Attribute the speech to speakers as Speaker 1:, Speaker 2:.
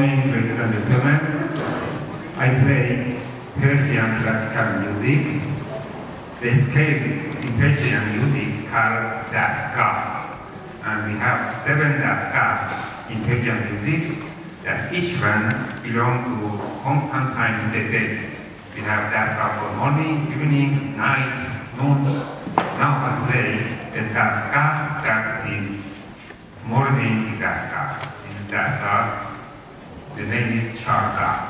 Speaker 1: morning, ladies and gentlemen. I play Persian classical music. The scale in Persian music called Dastgah. And we have seven Dastgah in Persian music that each one belong to constant time in the day. We have Dastgah for morning, evening, night, noon. Now I play the Dastgah that is morning Dastgah. This Dastgah, the name is Charka.